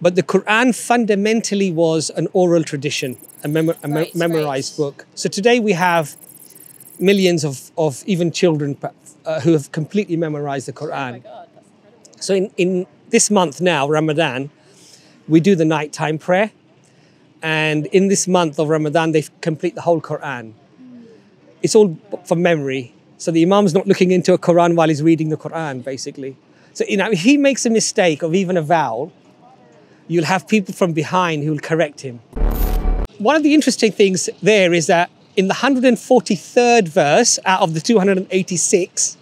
But the Quran fundamentally was an oral tradition, a, mem- a me- Right, memorized right. book. So today we have millions of, of even children uh, who have completely memorized the Oh Quran. my god, that's. So in, in this month now, Ramadan, we do the nighttime prayer. And in this month of Ramadan, they complete the whole Quran. It's all from memory. So the Imam's not looking into a Quran while he's reading the Quran, basically. So you know, if he makes a mistake of even a vowel, you'll have people from behind who will correct him. One of the interesting things there is that in the 143rd verse out of the 286,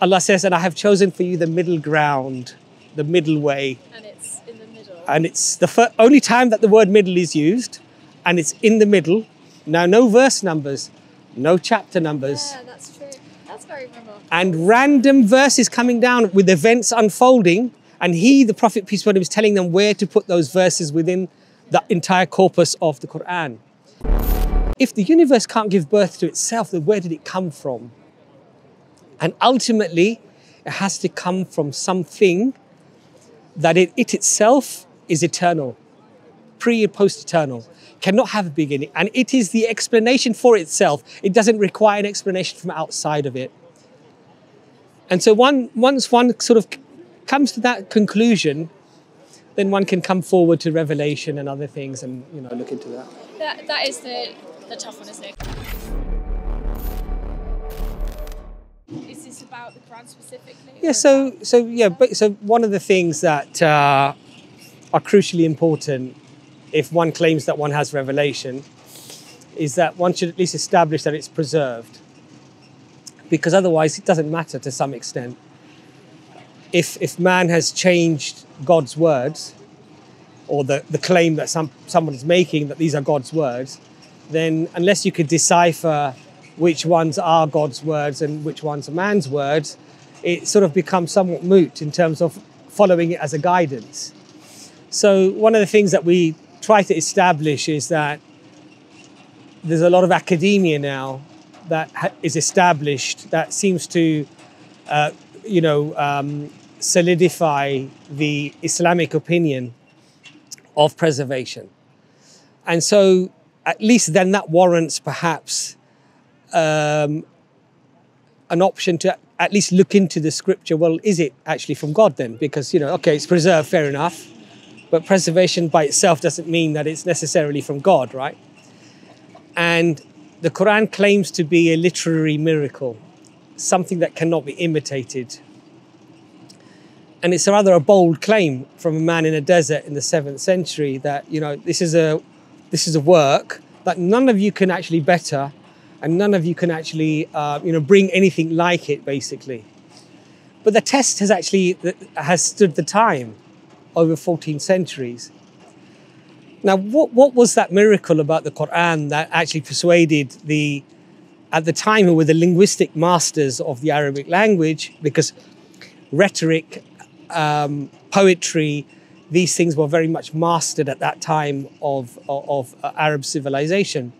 Allah says, and I have chosen for you the middle ground, the middle way. And it's in the middle. And it's the only time that the word middle is used, and it's in the middle. Now, no verse numbers, no chapter numbers, yeah, that's true. That's very remarkable. and random verses coming down with events unfolding. And he, the Prophet, peace be upon him, is telling them where to put those verses within the entire corpus of the Quran. If the universe can't give birth to itself, then where did it come from? And ultimately, it has to come from something that it, it itself is eternal, pre and post eternal, cannot have a beginning. And it is the explanation for itself. It doesn't require an explanation from outside of it. And so one, once one sort of comes to that conclusion, then one can come forward to revelation and other things and you know look into that. That, that is the, the tough one, isn't it? Is this about the Quran specifically? Yeah, so so yeah, but so one of the things that uh, are crucially important if one claims that one has revelation is that one should at least establish that it's preserved, because otherwise it doesn't matter to some extent. If if man has changed God's words, or the, the claim that some someone is making that these are God's words, then unless you could decipher which ones are God's words and which ones are man's words, it sort of becomes somewhat moot in terms of following it as a guidance. So one of the things that we try to establish is that there's a lot of academia now that ha- is established that seems to, uh, you know, um, solidify the Islamic opinion of preservation. And so, at least then that warrants perhaps um, an option to at least look into the scripture. Well, is it actually from God then? Because, you know, okay, it's preserved, fair enough. But preservation by itself doesn't mean that it's necessarily from God, right? And the Quran claims to be a literary miracle, something that cannot be imitated. And it's rather a bold claim from a man in a desert in the seventh century that, you know, this is a this is a work that none of you can actually better and none of you can actually, uh, you know, bring anything like it, basically. But the test has actually has stood the time over 14 centuries. Now, what, what was that miracle about the Quran that actually persuaded the, at the time, who were the linguistic masters of the Arabic language, because rhetoric, um, poetry, these things were very much mastered at that time of, of, of uh, Arab civilization.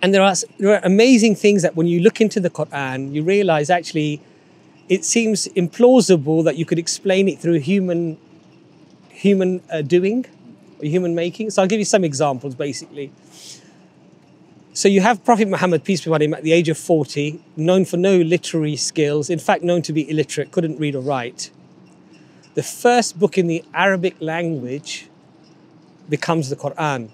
And there are, there are amazing things that when you look into the Quran, you realize actually it seems implausible that you could explain it through human, human uh, doing or human making. So I'll give you some examples basically. So you have Prophet Muhammad, peace be upon him, at the age of 40, known for no literary skills, in fact, known to be illiterate, couldn't read or write. The first book in the Arabic language becomes the Quran.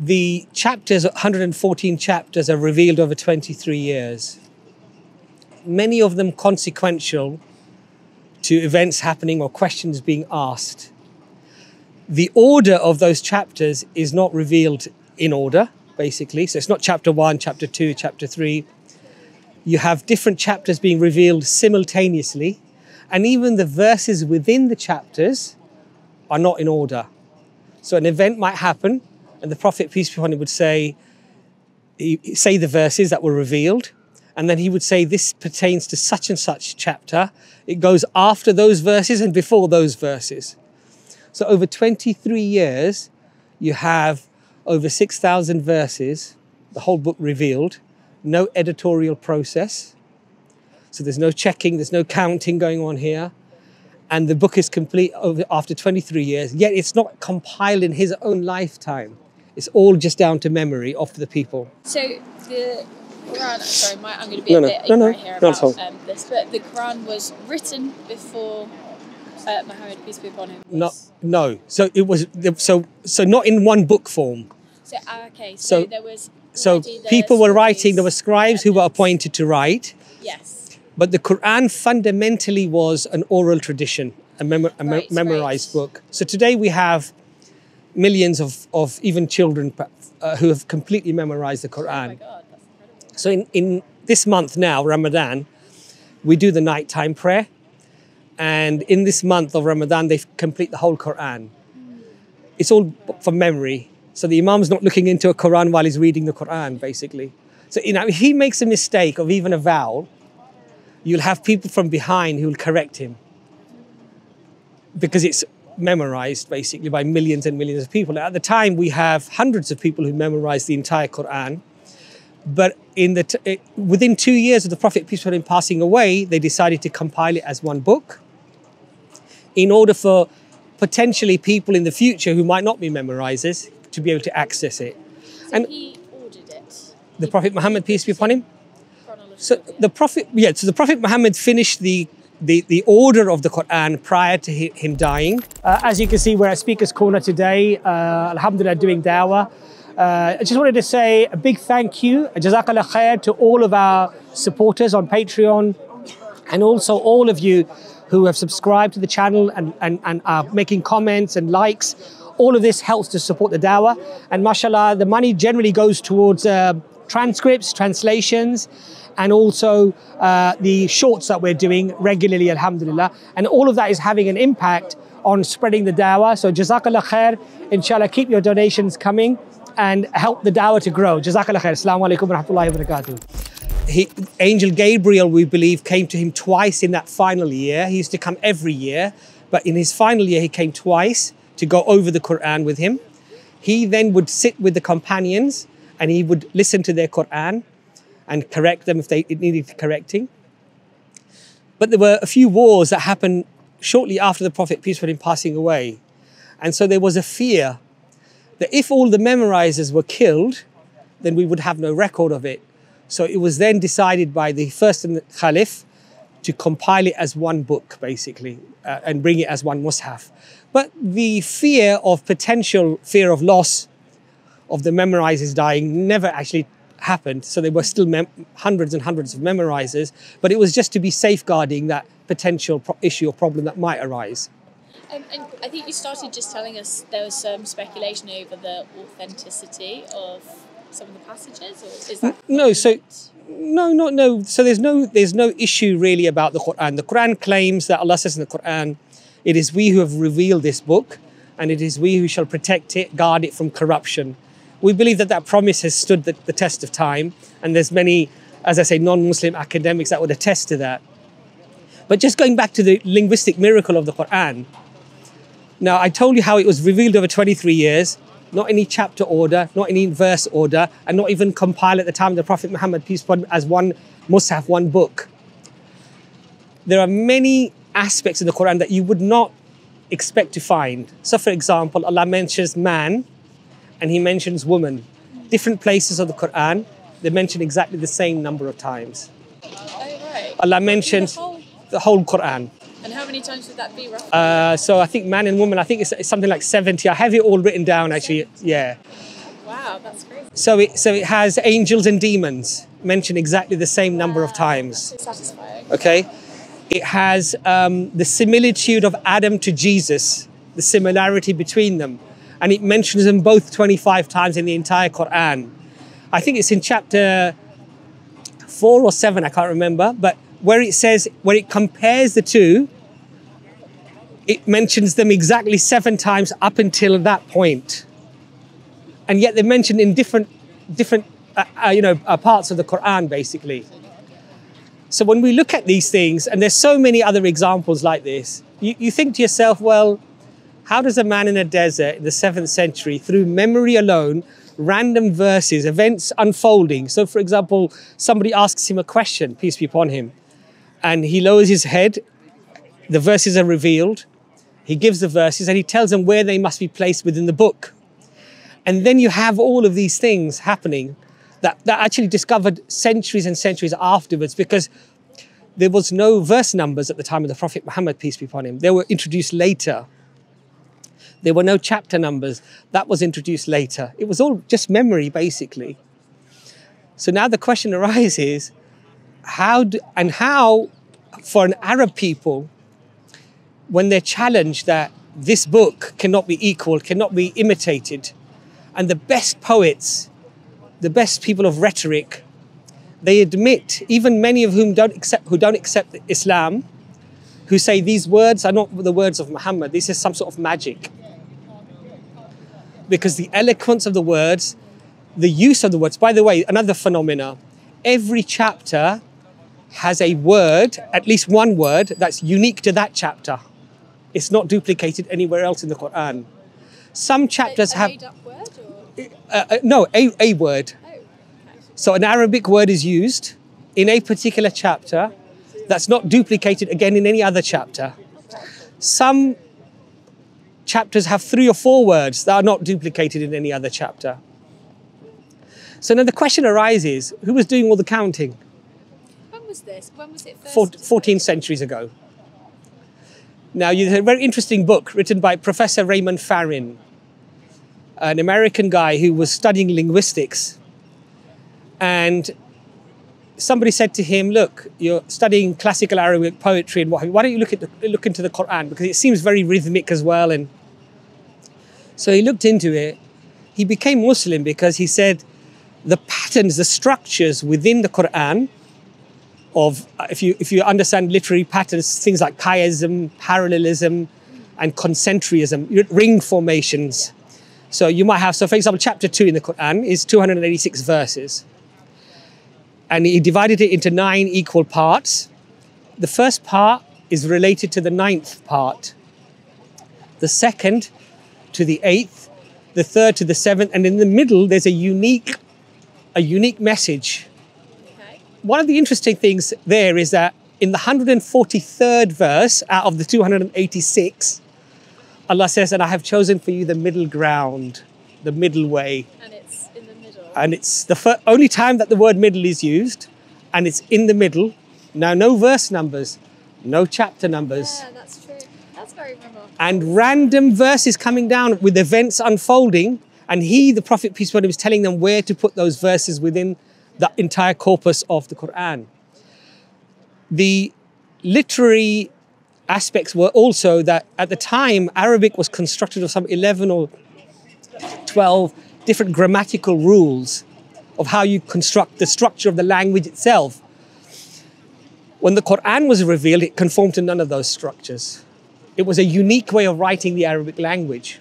The chapters, 114 chapters, are revealed over 23 years. Many of them consequential to events happening or questions being asked. The order of those chapters is not revealed in order, basically. So it's not chapter one, chapter two, chapter three. You have different chapters being revealed simultaneously, and even the verses within the chapters are not in order. So an event might happen, and the Prophet, peace be upon him, would say, say the verses that were revealed, and then he would say, This pertains to such and such chapter. It goes after those verses and before those verses. So over 23 years, you have over 6,000 verses, the whole book revealed, no editorial process. So there's no checking, there's no counting going on here. and the book is complete over, after 23 years, yet it's not compiled in his own lifetime. It's all just down to memory of the people. So the Quran. Sorry, my, I'm going to be No, a no, bit no, no, ignorant here about um, this, but the Quran was written before uh, Muhammad peace be upon him. No, was- no. So it was so so not in one book form. So ah, okay. So, So- there was. So people were writing. There were scribes who were appointed to write, Yes. but the Quran fundamentally was an oral tradition, a, mem- a Right, memorized right. book. So today we have millions of, of even children uh, who have completely memorized the Oh my Quran. God, that's incredible. So in, in this month now, Ramadan, we do the nighttime prayer. And in this month of Ramadan, they complete the whole Quran. It's all from memory. So the Imam's not looking into a Quran while he's reading the Quran, basically. So, you know, if he makes a mistake of even a vowel, you'll have people from behind who will correct him. Because it's memorized basically by millions and millions of people. At the time, we have hundreds of people who memorize the entire Quran. But in the t- within two years of the Prophet peace be upon him passing away, they decided to compile it as one book, in order for potentially people in the future who might not be memorizers to be able to access it. So And- he ordered it. The Prophet Muhammad peace be upon him. So the Prophet, yeah. So the Prophet Muhammad finished the the, the order of the Quran prior to him dying. Uh, as you can see, we're at Speaker's Corner today. Uh, Alhamdulillah, doing dawah. Uh, I just wanted to say a big thank you, Jazakallah khair, to all of our supporters on Patreon, and also all of you who have subscribed to the channel and, and, and are making comments and likes. All of this helps to support the dawah. And mashallah, the money generally goes towards uh, transcripts, translations, and also uh, the shorts that we're doing regularly, alhamdulillah. And all of that is having an impact on spreading the dawah. So jazakallah khair. Inshallah, keep your donations coming and help the dawah to grow. Jazakallah khair. Assalamu alaikum wa rahmatullahi wa barakatuh he, Angel Gabriel, we believe, came to him twice in that final year. He used to come every year, but in his final year, he came twice to go over the Quran with him. He then would sit with the companions and he would listen to their Quran and correct them if they needed correcting. But there were a few wars that happened shortly after the Prophet, peace be upon him, passing away. And so there was a fear that if all the memorizers were killed, then we would have no record of it. So it was then decided by the first Caliph to compile it as one book, basically, uh, and bring it as one mushaf. But the fear of potential fear of loss of the memorizers dying never actually happened. So there were still hundreds and hundreds of memorizers, but it was just to be safeguarding that potential issue or problem that might arise. Um, and I think you started just telling us there was some speculation over the authenticity of some of the passages, or is that No, so no, no, no. So there's no there's no issue really about the Quran. The Quran claims that Allah says in the Quran, "It is we who have revealed this book, and it is we who shall protect it, guard it from corruption." We believe that that promise has stood the, the test of time, and there's many, as I say, non-Muslim academics that would attest to that. But just going back to the linguistic miracle of the Quran. Now, I told you how it was revealed over 23 years, not any chapter order, not any verse order, and not even compiled at the time of the Prophet Muhammad, peace be upon him, as one mushaf, one book. There are many aspects in the Quran that you would not expect to find. So, for example, Allah mentions man and He mentions woman. Different places of the Quran, they mention exactly the same number of times. Oh. Allah mentions the whole Quran. And how many times would that be roughly? Uh, so I think man and woman, I think it's, it's something like 70. I have it all written down actually. Yeah. wow, that's crazy. So it, so it has angels and demons mentioned exactly the same number of times. Satisfying. Okay. It has um, the similitude of Adam to Jesus, the similarity between them. And it mentions them both 25 times in the entire Quran. I think it's in chapter four or seven, I can't remember, but where it says, where it compares the two, it mentions them exactly seven times up until that point. And yet they're mentioned in different, different uh, uh, you know, uh, parts of the Quran, basically. So when we look at these things, and there's so many other examples like this, you, you think to yourself, well, how does a man in a desert in the seventh century, through memory alone, random verses, events unfolding? So, for example, somebody asks him a question, peace be upon him, and he lowers his head the verses are revealed. He gives the verses and he tells them where they must be placed within the book. And then you have all of these things happening that, that actually discovered centuries and centuries afterwards because there was no verse numbers at the time of the Prophet Muhammad, peace be upon him. They were introduced later. There were no chapter numbers. That was introduced later. It was all just memory, basically. So now the question arises how do, and how, for an Arab people, when they're challenged that this book cannot be equal, cannot be imitated, and the best poets, the best people of rhetoric, they admit, even many of whom don't accept, who don't accept Islam, who say these words are not the words of Muhammad, this is some sort of magic. Because the eloquence of the words, the use of the words, by the way, another phenomena, every chapter has a word, at least one word, that's unique to that chapter. It's not duplicated anywhere else in the Quran. Some chapters a, a have. made up word or? Uh, uh, no, a, a word. Oh, okay. So an Arabic word is used in a particular chapter that's not duplicated again in any other chapter. Some chapters have three or four words that are not duplicated in any other chapter. So now the question arises who was doing all the counting? Was this? When was it first? Four, 14 centuries ago. Now, you have a very interesting book written by Professor Raymond Farrin, an American guy who was studying linguistics. And somebody said to him, Look, you're studying classical Arabic poetry, and what have you. why don't you look, at the, look into the Quran? Because it seems very rhythmic as well. And so he looked into it. He became Muslim because he said the patterns, the structures within the Quran of uh, if you if you understand literary patterns, things like chiasm, parallelism, and concentrism, ring formations. So you might have so for example, chapter two in the Quran is 286 verses, and he divided it into nine equal parts. The first part is related to the ninth part. The second to the eighth, the third to the seventh, and in the middle there's a unique a unique message. One of the interesting things there is that in the 143rd verse out of the 286, Allah says, And I have chosen for you the middle ground, the middle way. And it's in the middle. And it's the fir- only time that the word middle is used, and it's in the middle. Now, no verse numbers, no chapter numbers, yeah, that's true. That's very remarkable. and random verses coming down with events unfolding. And he, the Prophet, peace be upon him, is telling them where to put those verses within the entire corpus of the Quran. The literary aspects were also that at the time Arabic was constructed of some 11 or 12 different grammatical rules of how you construct the structure of the language itself. When the Quran was revealed, it conformed to none of those structures. It was a unique way of writing the Arabic language.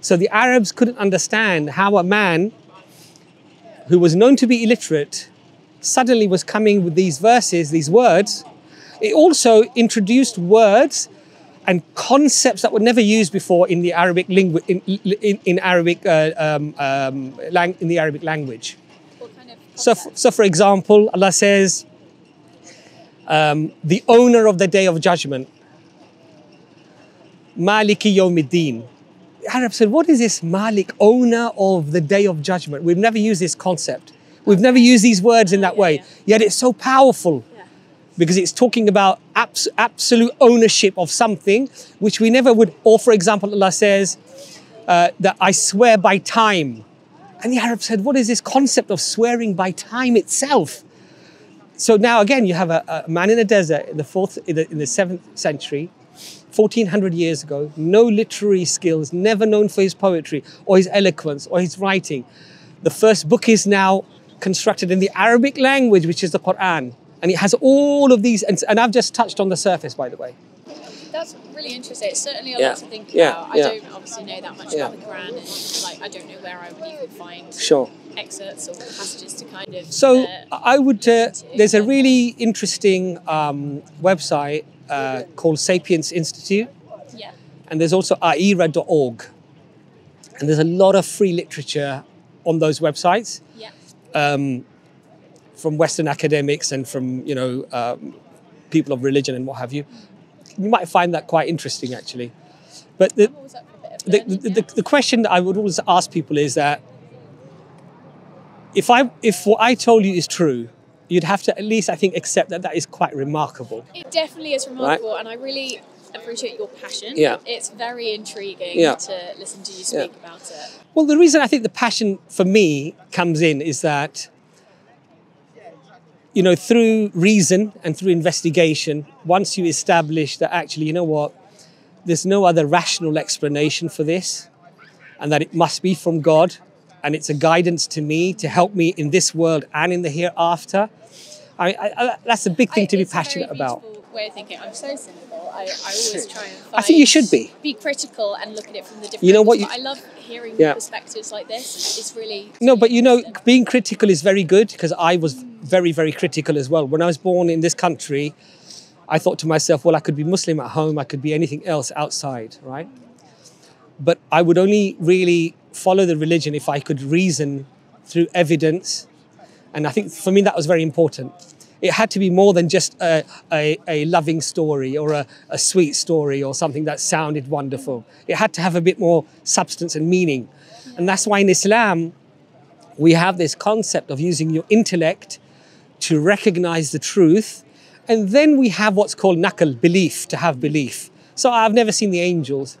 So the Arabs couldn't understand how a man who was known to be illiterate suddenly was coming with these verses, these words. It also introduced words and concepts that were never used before in the Arabic lingu- in, in, in Arabic uh, um, um, lang- in the Arabic language. Kind of So, f- so for example, Allah says, um, "The owner of the day of judgment, Maliki Yawmiddin." The Arabs said, "What is this Malik, owner of the day of judgment?" We've never used this concept. We've never used these words in that way. yeah. Yet it's so powerful yeah. because it's talking about abs- absolute ownership of something which we never would. Or, for example, Allah says uh, that I swear by time. And the Arab said, What is this concept of swearing by time itself? So now again, you have a, a man in a desert in the fourth, in the, in the seventh century, 1400 years ago, no literary skills, never known for his poetry or his eloquence or his writing. The first book is now constructed in the Arabic language, which is the Quran. And it has all of these, and, and I've just touched on the surface, by the way. That's really interesting. It's certainly a Yeah. lot to think Yeah, about. yeah. I don't obviously know that much Yeah. about the Quran, and like I don't know where I would even find Sure. excerpts or passages to kind of. So uh, I would. Uh, to, there's a really interesting um, website uh, called Sapiens Institute, yeah. and there's also iERA.org, and there's a lot of free literature on those websites Yeah. um, from Western academics and from you know um, people of religion and what have you. you might find that quite interesting actually. But the, I'm always up for a bit of the, the, the question that I would always ask people is that if I if what I told you is true, you'd have to at least I think accept that that is quite remarkable. It definitely is remarkable, and I really appreciate your passion. Yeah. It's very intriguing Yeah. to listen to you Yeah. speak about it. Well, the reason I think the passion for me comes in is that, you know, through reason and through investigation, once you establish that actually, you know what, there's no other rational explanation for this, and that it must be from God, and it's a guidance to me to help me in this world and in the hereafter. I, I, that's a big thing I- to be it's a very passionate about. Way of thinking. I'm so cynical. I, I always try and. Find, I think you should be. Be critical and look at it from the different. You know what you- I love hearing Yeah. perspectives like this. It's really. No, but you know, being critical is very good because I was very, very critical as well. When I was born in this country, I thought to myself, well, I could be Muslim at home, I could be anything else outside, right? But I would only really follow the religion if I could reason through evidence. And I think for me, that was very important. It had to be more than just a, a, a loving story or a, a sweet story or something that sounded wonderful. It had to have a bit more substance and meaning. And that's why in Islam, we have this concept of using your intellect to recognize the truth. And then we have what's called naql, belief, to have belief. So I've never seen the angels,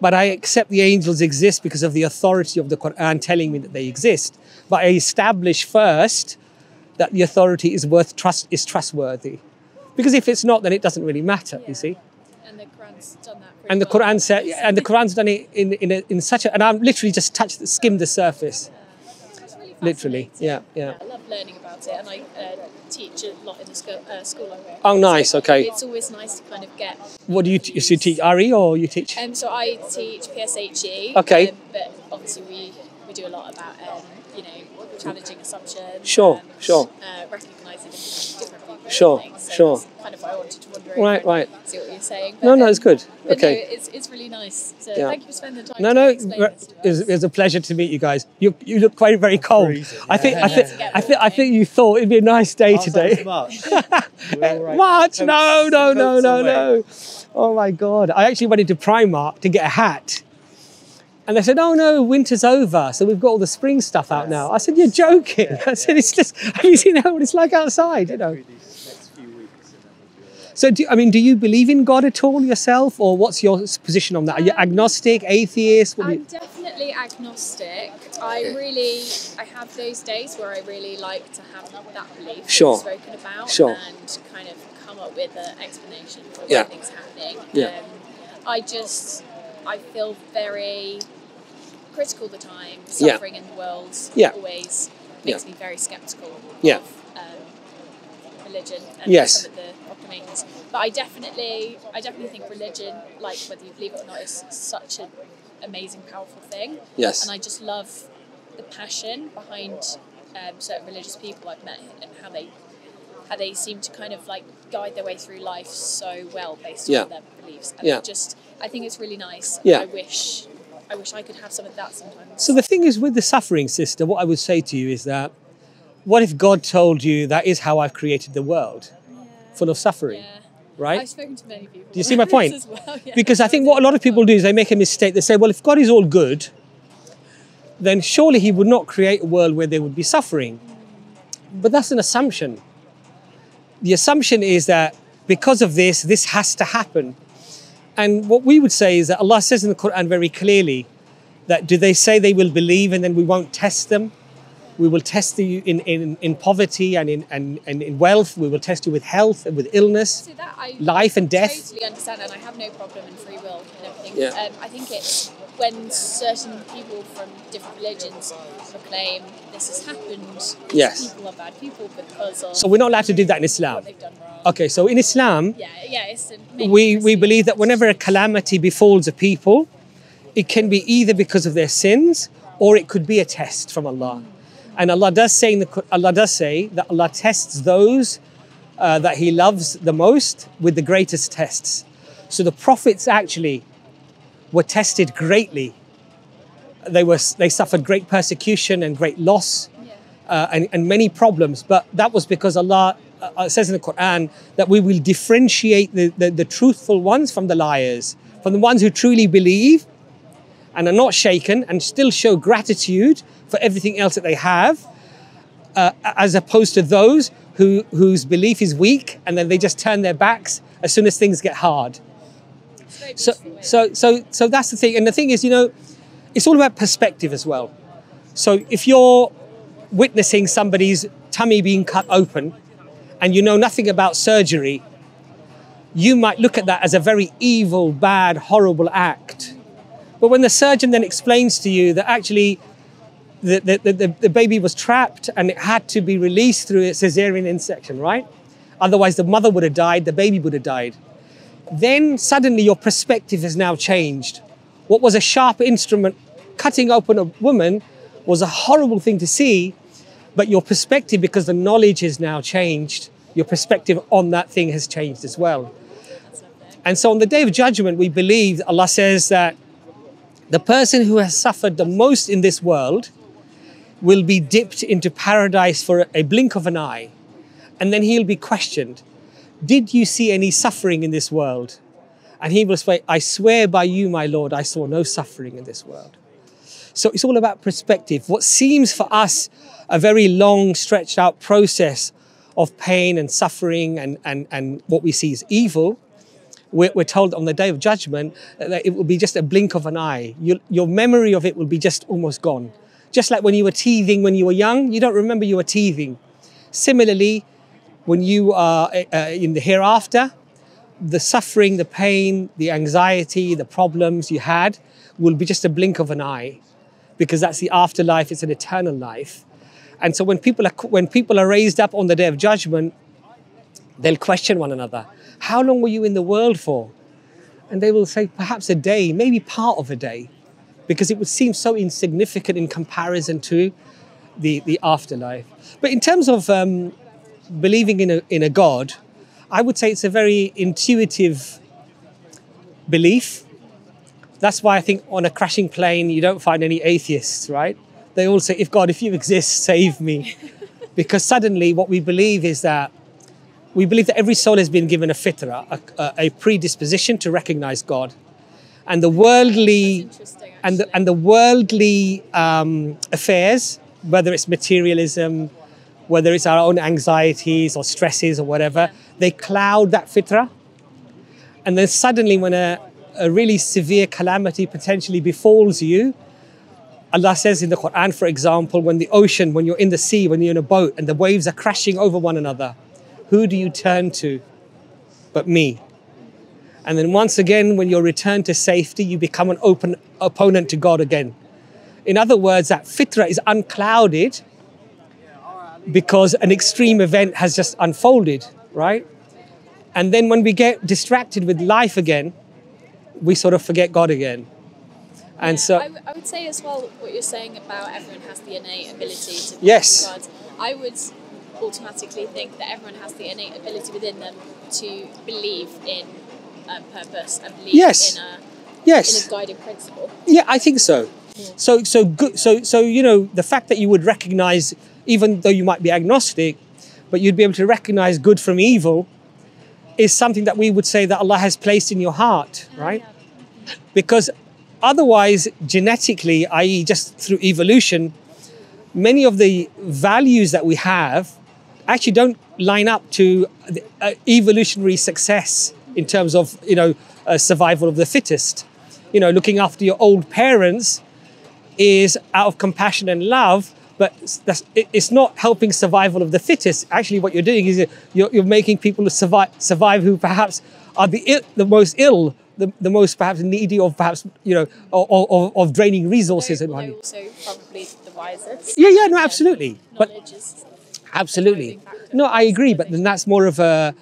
but I accept the angels exist because of the authority of the Quran telling me that they exist. But I establish first that the authority is worth trust is trustworthy. Because if it's not, then it doesn't really matter, you see. And the Quran's done that. And the well. Quran said, and the Quran's done it in, in, a, in such a, and I've literally just touched, skimmed the surface. Literally, fascinating. yeah, yeah. I love learning about it, and I uh, teach a lot in the school, uh, school I work. Oh, nice, So okay. It's always nice to kind of get. What do you, t- so you teach RE or you teach? Um, so I teach PSHE. Okay. Um, but obviously we we do a lot about um, you know challenging assumptions. Sure, and, sure. Uh, recognizing different. Sure, and. So sure. That's kind of what I wanted to wonder. Right, right. See what you're saying. No, no, um, it's good. But Okay. no, it's, it's really nice. So Yeah. thank you for spending the time. No, no, explain this to it was, it was a pleasure to meet you guys. You, you look quite very cold. Freezing, I think, I yeah. think, I think, I think you thought it'd be a nice day Oh, today. thanks much. We're all right. What? Coats- No, no, no, no, no. Oh my God. I actually went into Primark to get a hat. And they said, oh no, winter's over. So we've got all the spring stuff out now. I said, you're joking. I said, it's just, have you seen how it's like outside? You know. Through these next few weeks, and then we'll be all right. So, do, I mean, do you believe in God at all yourself? Or what's your position on that? Are you agnostic, atheist? What I'm definitely agnostic. I really, I have those days where I really like to have that belief Sure. spoken about Sure. and kind of come up with an explanation for Yeah. why things happening. Yeah. Um, I just, I feel very critical the time. The Yeah. suffering in the world Yeah. always makes me very skeptical Yeah. of um, religion and Yes. some of the proclamations. But I definitely, I definitely think religion, like whether you believe it or not, is such an amazing, powerful thing. yes. And I just love the passion behind um, certain religious people I've met and how they how they seem to kind of like guide their way through life so well based Yeah. on their beliefs. And Yeah. I just I think it's really nice. Yeah. I wish I wish I could have some of that sometimes. So the thing is with the suffering sister, what I would say to you is that what if God told you that is how I've created the world, full of suffering, yeah. right? I've spoken to many people. Do you see my point? well, yeah. Because I think what a lot of people do is they make a mistake. They say, well, if God is all good, then surely He would not create a world where there would be suffering. But that's an assumption. The assumption is that because of this, this has to happen. And what we would say is that Allah says in the Quran very clearly that do they say they will believe and then we won't test them? We will test you in, in, in poverty and in, and, and in wealth. We will test you with health and with illness, So that I life and death. totally understand, and I have no problem in free will and everything. Yeah. Um, I think it's when certain people from different religions proclaim this has happened. Yes. people are bad people because of So we're not allowed to do that in Islam. what they've done wrong. Okay, so in Islam, Yeah, yeah, it's we, we believe that whenever a calamity befalls a people, it can be either because of their sins or it could be a test from Allah. And Allah does say in the Allah does say that Allah tests those uh, that He loves the most with the greatest tests. So the prophets actually were tested greatly. They were they suffered great persecution and great loss Yeah. uh, and, and many problems. But that was because Allah uh, says in the Quran that we will differentiate the, the, the truthful ones from the liars, from the ones who truly believe and are not shaken and still show gratitude for everything else that they have, uh, as opposed to those who, whose belief is weak and then they just turn their backs as soon as things get hard. So, so, so, so that's the thing. And the thing is, you know, it's all about perspective as well. So if you're witnessing somebody's tummy being cut open and you know nothing about surgery, you might look at that as a very evil, bad, horrible act. But when the surgeon then explains to you that actually the, the, the, the baby was trapped and it had to be released through a cesarean section, right? Otherwise, the mother would have died, the baby would have died. Then suddenly your perspective has now changed. What was a sharp instrument cutting open a woman was a horrible thing to see, but your perspective, because the knowledge has now changed, your perspective on that thing has changed as well. And so on the day of judgment, we believe Allah says that the person who has suffered the most in this world will be dipped into paradise for a blink of an eye. And then he'll be questioned Did you see any suffering in this world? And he will say, I swear by you, my Lord, I saw no suffering in this world. So it's all about perspective. What seems for us a very long, stretched out process of pain and suffering and, and, and what we see as evil, we're, we're told on the day of judgment that it will be just a blink of an eye. Your, your memory of it will be just almost gone. Just like when you were teething when you were young, you don't remember you were teething. Similarly, when you are uh, in the hereafter, the suffering, the pain, the anxiety, the problems you had will be just a blink of an eye because that's the afterlife, it's an eternal life. And so when people are, when people are raised up on the day of judgment, they'll question one another. How long were you in the world for? And they will say, perhaps a day, maybe part of a day, because it would seem so insignificant in comparison to the, the afterlife. But in terms of um, believing in a, in a God, I would say it's a very intuitive belief. That's why I think on a crashing plane, you don't find any atheists, right? They all say, if God, if you exist, save me. because suddenly what we believe is that we believe that every soul has been given a fitra, a, a, a predisposition to recognize God. And the worldly and the, and the worldly um, affairs, whether it's materialism, whether it's our own anxieties or stresses or whatever, they cloud that fitra. And then suddenly, when a, a really severe calamity potentially befalls you, Allah says in the Quran, for example, when the ocean, when you're in the sea, when you're in a boat and the waves are crashing over one another, who do you turn to but me? And then once again, when you're returned to safety, you become an open opponent to God again. In other words, that fitra is unclouded because an extreme event has just unfolded, right? And then when we get distracted with life again, we sort of forget God again. And Yeah, so, I, would say as well what you're saying about everyone has the innate ability to believe Yes. God. I would automatically think that everyone has the innate ability within them to believe in um, purpose and believe Yes. in a in yes. a guiding principle. Yeah, I think so. So, so good. So, so you know, the fact that you would recognize, even though you might be agnostic, but you'd be able to recognize good from evil, is something that we would say that Allah has placed in your heart, right? Because otherwise, genetically, i.e., just through evolution, many of the values that we have actually don't line up to uh, evolutionary success in terms of you know uh, survival of the fittest. You know, looking after your old parents is out of compassion and love, but that's, it's not helping survival of the fittest. Actually, what you're doing is you're, you're making people survive, survive who perhaps are the Ill, the most ill, the, the most perhaps needy of perhaps you know of, of, of draining resources and money. also probably the wisest. Yeah, yeah, no, absolutely. But Absolutely. No, I agree, but then that's more of a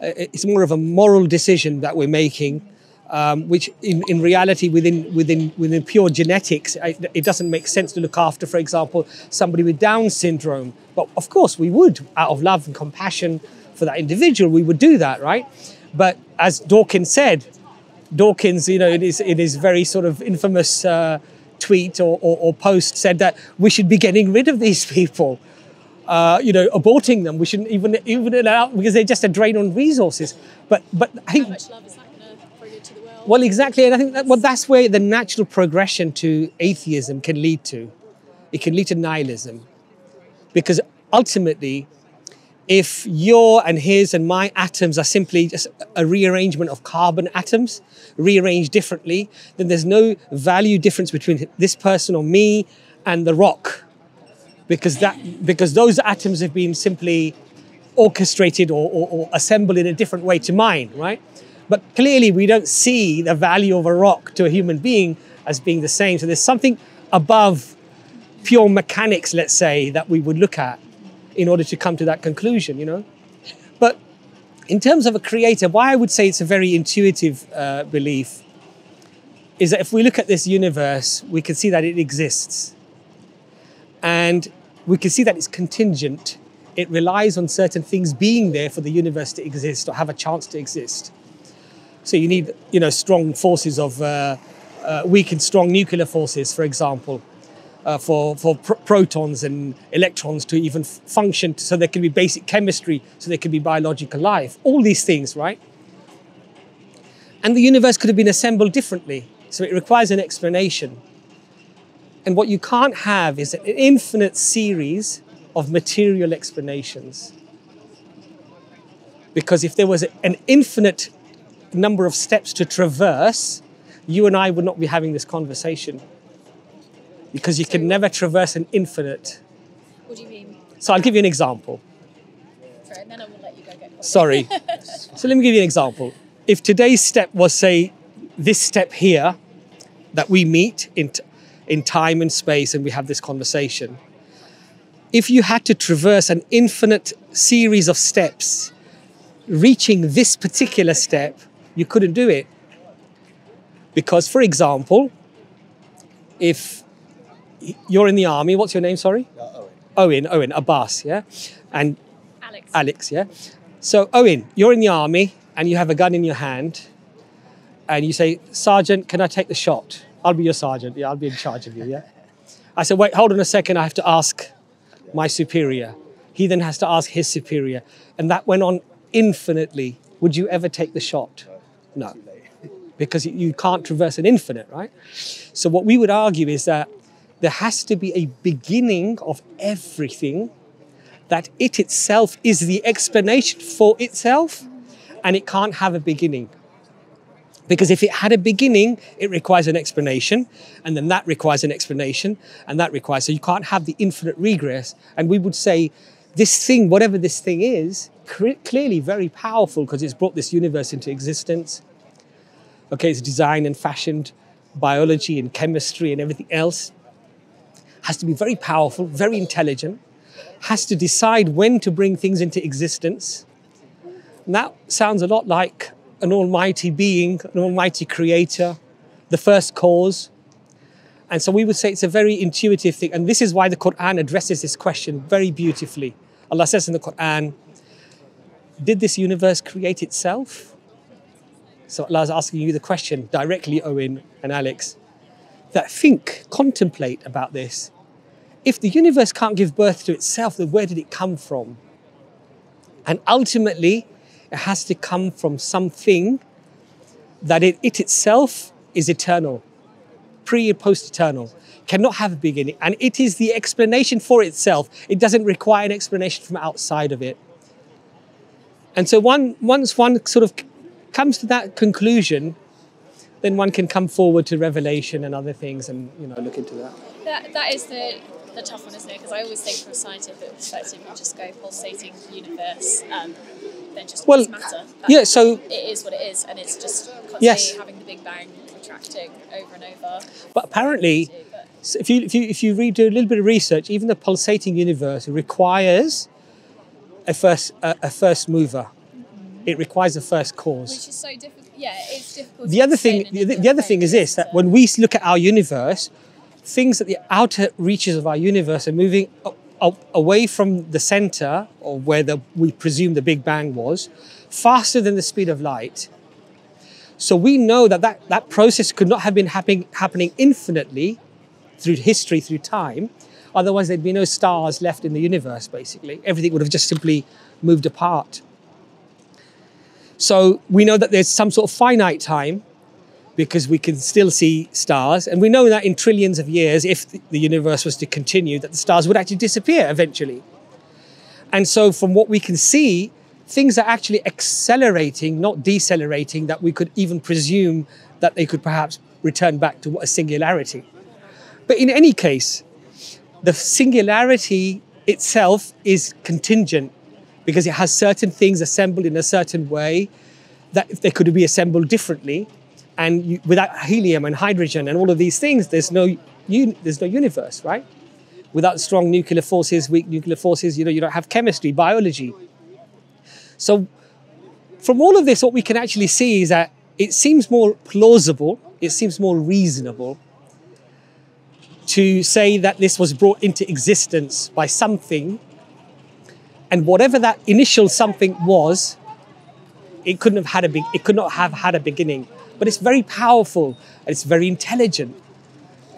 it's more of a moral decision that we're making, um, which in, in reality within within within pure genetics, I, it doesn't make sense to look after, for example, somebody with Down syndrome. But of course, we would, out of love and compassion for that individual, we would do that, right? But as Dawkins said, Dawkins, you know, in his, in his very sort of infamous uh, tweet or, or, or post, said that we should be getting rid of these people. Uh, you know, aborting them. We shouldn't even even allow because they're just a drain on resources. But but I How much love is that going to bring into the world? well, exactly, and I think that well, that's where the natural progression to atheism can lead to. It can lead to nihilism, because ultimately, if your and his and my atoms are simply just a rearrangement of carbon atoms, rearranged differently, then there's no value difference between this person or me and the rock, because that because those atoms have been simply orchestrated or, or, or assembled in a different way to mine, right? But clearly, we don't see the value of a rock to a human being as being the same. So there's something above pure mechanics, let's say, that we would look at in order to come to that conclusion, you know? But in terms of a creator, why I would say it's a very intuitive uh, belief is that if we look at this universe, we can see that it exists. And we can see that it's contingent. It relies on certain things being there for the universe to exist or have a chance to exist. So you need, you know, strong forces of uh, uh, weak and strong nuclear forces, for example, uh, for for pr- protons and electrons to even function, so there can be basic chemistry, so there can be biological life. All these things, right? And the universe could have been assembled differently, so it requires an explanation. And what you can't have is an infinite series of material explanations. Because if there was an infinite number of steps to traverse, you and I would not be having this conversation. Because you can never traverse an infinite. What do you mean? So I'll give you an example. Sorry, and then I will let you go get. Sorry. so let me give you an example. If today's step was, say, this step here that we meet in, in time and space and we have this conversation, if you had to traverse an infinite series of steps, reaching this particular step, you couldn't do it. Because, for example, if you're in the army, what's your name, sorry? Owen. Owen, Owen, Abbas, yeah? And Alex. Alex, yeah? So, Owen, you're in the army and you have a gun in your hand and you say, Sergeant, can I take the shot? I'll be your sergeant. Yeah, I'll be in charge of you, yeah? I said, wait, hold on a second. I have to ask my superior. He then has to ask his superior. And that went on infinitely. Would you ever take the shot? No. Because you- can't traverse an infinite, right? So, what we would argue is that there has to be a beginning of everything that it itself is the explanation for itself and it can't have a beginning. Because if it had a beginning, it requires an explanation, and then that requires an explanation, and that requires, so you can't have the infinite regress. And we would say, this thing, whatever this thing is, clearly very powerful because it's brought this universe into existence. Okay, it's designed and fashioned biology and chemistry and everything else. Has to be very powerful, very intelligent, has to decide when to bring things into existence. And that sounds a lot like an almighty being, an almighty creator, the first cause. And so we would say it's a very intuitive thing. And this is why the Quran addresses this question very beautifully. Allah says in the Quran, Did this universe create itself? So Allah is asking you the question directly, Owen and Alex, that think, contemplate about this. If the universe can't give birth to itself, then where did it come from? And ultimately, it has to come from something that it, it itself is eternal, pre and post eternal, cannot have a beginning. And it is the explanation for itself. It doesn't require an explanation from outside of it. And so one, once one sort of comes to that conclusion, then one can come forward to revelation and other things and you know look into that. That, that is the, the tough one, isn't it? Because I always think from a scientific perspective, you just go pulsating universe, um, then just Well, matter. That- Yeah, so it is what it is, and it's just constantly Yes. having the Big Bang contracting over and over. but apparently So if you if you if you read do a little bit of research, even the pulsating universe requires a first a, a first mover. Mm-hmm. It requires a first cause. which is so difficult. Yeah, it's difficult. The other thing the, the other thing is this that when we look at our universe, things at the outer reaches of our universe are moving a- away from the center or where the, we presume the Big Bang was, faster than the speed of light. So we know that that, that process could not have been happening, happening infinitely through history, through time. Otherwise, there'd be no stars left in the universe, basically. Everything would have just simply moved apart. So we know that there's some sort of finite time because we can still see stars. And we know that in trillions of years, if the universe was to continue, that the stars would actually disappear eventually. And so, from what we can see, things are actually accelerating, not decelerating, that we could even presume that they could perhaps return back to a singularity. But in any case, the singularity itself is contingent because it has certain things assembled in a certain way that if they could be assembled differently. And you, without helium and hydrogen and all of these things, there's no, un, there's no universe, right? Without strong nuclear forces, weak nuclear forces, you know, you don't have chemistry, biology. So from all of this, what we can actually see is that it seems more plausible, it seems more reasonable to say that this was brought into existence by something, and whatever that initial something was, it couldn't have had a big, it could not have had a beginning. But it's very powerful, and it's very intelligent.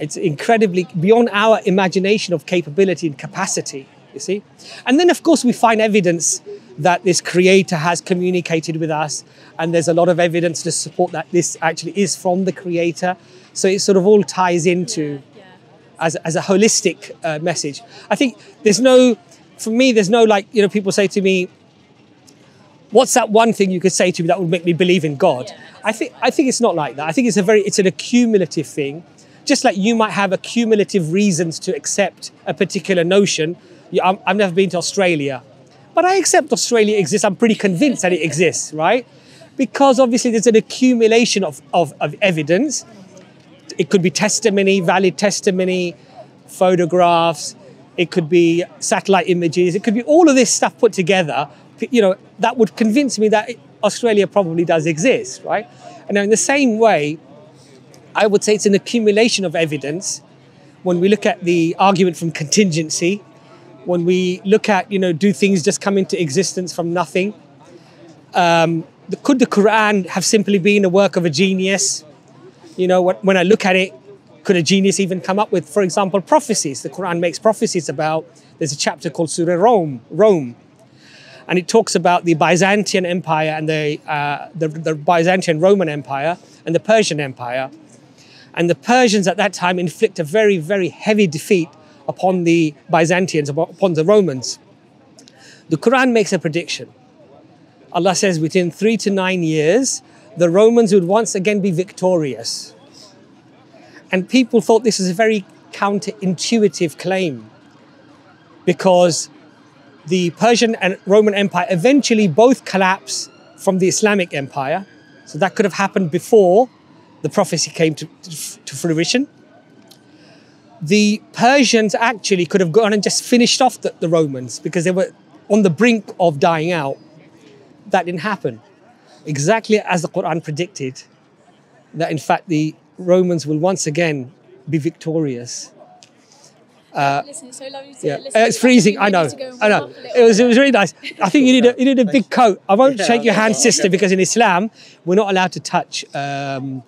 It's incredibly beyond our imagination of capability and capacity, you see? And then, of course, we find evidence that this creator has communicated with us, and there's a lot of evidence to support that this actually is from the creator. So it sort of all ties into Yeah. as, as a holistic uh, message. I think there's no, for me, there's no like, you know, people say to me, what's that one thing you could say to me that would make me believe in God? I think, I think it's not like that. I think it's a very, it's an accumulative thing. Just like you might have accumulative reasons to accept a particular notion. I'm, I've never been to Australia, but I accept Australia exists. I'm pretty convinced that it exists, right? Because obviously there's an accumulation of, of, of evidence it could be testimony, valid testimony, photographs, it could be satellite images, it could be all of this stuff put together, you know, that would convince me that Australia probably does exist, right? And now in the same way, I would say it's an accumulation of evidence when we look at the argument from contingency, when we look at, you know, do things just come into existence from nothing? Um, could the Quran have simply been a work of a genius? You know, when, when I look at it, could a genius even come up with, for example, prophecies? The Quran makes prophecies about, there's a chapter called Surah Rum, Rome. And it talks about the Byzantine Empire and the, uh, the, the Byzantine Roman Empire and the Persian Empire. And the Persians at that time inflict a very, very heavy defeat upon the Byzantines, upon the Romans. The Quran makes a prediction. Allah says within three to nine years, the Romans would once again be victorious. And people thought this was a very counterintuitive claim because the Persian and Roman Empire eventually both collapse from the Islamic Empire. So that could have happened before the prophecy came to, to fruition. The Persians actually could have gone and just finished off the, the Romans because they were on the brink of dying out. That didn't happen. Exactly as the Quran predicted, that in fact the Romans will once again be victorious. Listen, it's so lovely to Yeah, listen Uh, it's freezing. I know. we need to go and I know. warm up a It was, it was really nice. I think you need a, you need a big coat. I won't Yeah, shake your hand, get sister, one. because in Islam we're not allowed to touch um,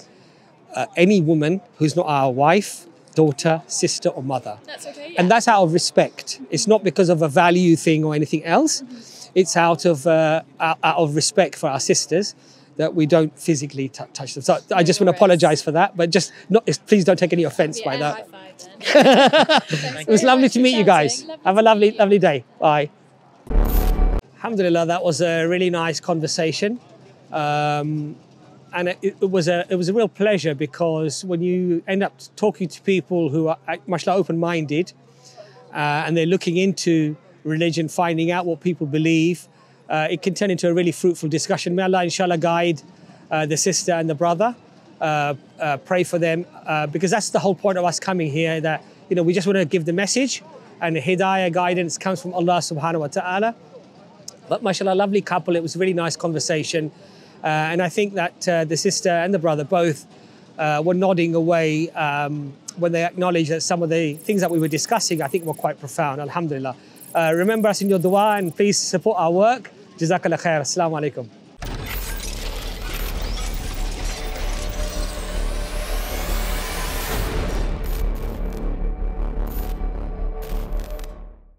uh, any woman who's not our wife, daughter, sister, or mother. That's okay. Yeah. And that's out of respect. It's not because of a value thing or anything else. It's out of uh, out out of respect for our sisters that we don't physically t- touch them. So I just want to apologise for that, but just not. Please don't take any offence by that. High five then. It was lovely to meet you guys. Have a lovely, lovely day. Bye. Alhamdulillah, that was a really nice conversation. Um, and it, it was a it was a real pleasure because when you end up talking to people who are uh, much like open-minded uh, and they're looking into religion, finding out what people believe, uh, it can turn into a really fruitful discussion. May Allah, inshallah, guide uh, the sister and the brother. Uh, uh, pray for them uh, because that's the whole point of us coming here. That you know we just want to give the message, and the hidayah guidance comes from Allah Subhanahu wa Taala. But mashallah, lovely couple. It was a really nice conversation. Uh, and I think that the sister and the brother both were nodding away um, when they acknowledged that some of the things that we were discussing, I think, were quite profound. Alhamdulillah. Remember us in your dua and please support our work. Jazakallah khair. Assalamu alaikum.